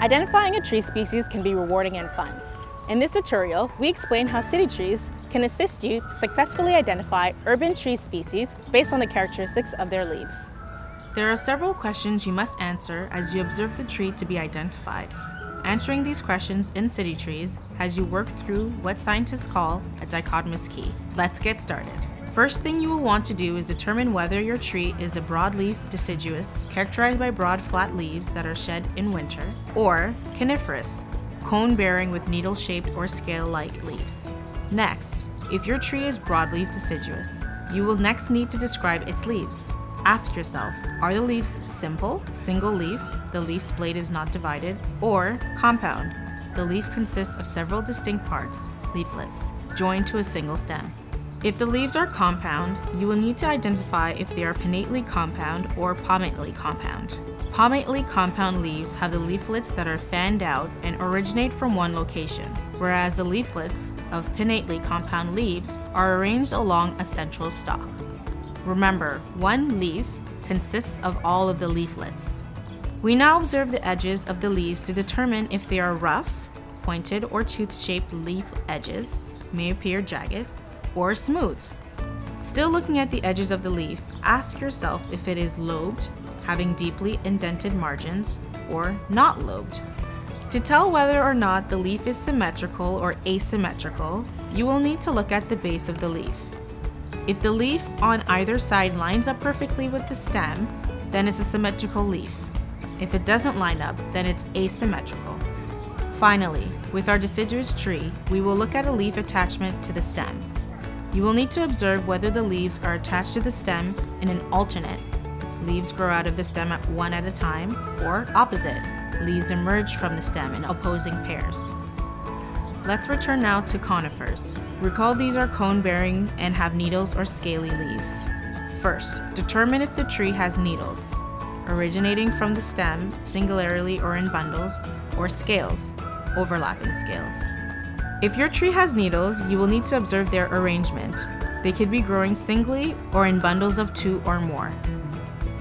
Identifying a tree species can be rewarding and fun. In this tutorial, we explain how Citytrees can assist you to successfully identify urban tree species based on the characteristics of their leaves. There are several questions you must answer as you observe the tree to be identified. Answering these questions in Citytrees has you work through what scientists call a dichotomous key. Let's get started. First thing you will want to do is determine whether your tree is a broadleaf deciduous, characterized by broad flat leaves that are shed in winter, or coniferous, cone-bearing with needle-shaped or scale-like leaves. Next, if your tree is broadleaf deciduous, you will next need to describe its leaves. Ask yourself, are the leaves simple, single leaf, the leaf's blade is not divided, or compound, the leaf consists of several distinct parts, leaflets, joined to a single stem. If the leaves are compound, you will need to identify if they are pinnately compound or palmately compound. Palmately compound leaves have the leaflets that are fanned out and originate from one location, whereas the leaflets of pinnately compound leaves are arranged along a central stalk. Remember, one leaf consists of all of the leaflets. We now observe the edges of the leaves to determine if they are rough, pointed, or tooth-shaped leaf edges may appear jagged, or smooth. Still looking at the edges of the leaf, ask yourself if it is lobed, having deeply indented margins, or not lobed. To tell whether or not the leaf is symmetrical or asymmetrical, you will need to look at the base of the leaf. If the leaf on either side lines up perfectly with the stem, then it's a symmetrical leaf. If it doesn't line up, then it's asymmetrical. Finally, with our deciduous tree, we will look at a leaf attachment to the stem. You will need to observe whether the leaves are attached to the stem in an alternate. Leaves grow out of the stem at one at a time, or opposite. Leaves emerge from the stem in opposing pairs. Let's return now to conifers. Recall these are cone-bearing and have needles or scaly leaves. First, determine if the tree has needles, originating from the stem singularly or in bundles, or scales, overlapping scales. If your tree has needles, you will need to observe their arrangement. They could be growing singly or in bundles of two or more.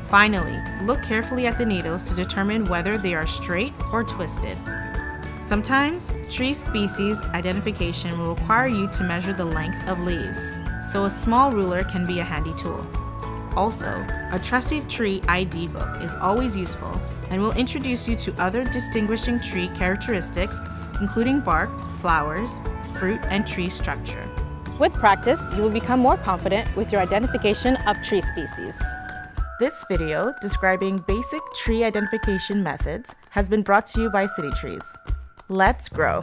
Finally, look carefully at the needles to determine whether they are straight or twisted. Sometimes, tree species identification will require you to measure the length of leaves, so a small ruler can be a handy tool. Also, a trusty tree ID book is always useful and will introduce you to other distinguishing tree characteristics including bark, flowers, fruit, and tree structure. With practice, you will become more confident with your identification of tree species. This video describing basic tree identification methods has been brought to you by Citytrees. Let's grow!